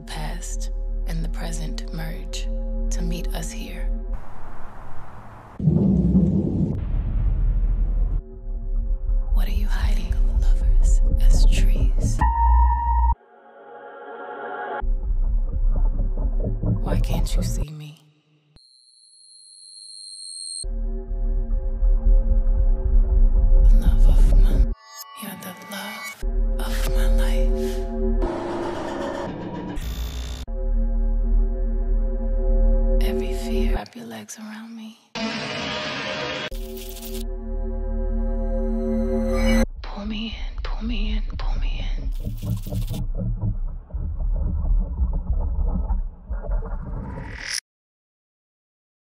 past and the present merge to meet us here. What are you hiding, lovers, as trees? Why can't you see me? Love of my, you're the love of my life. Wrap your legs around me. Pull me in, pull me in, pull me in.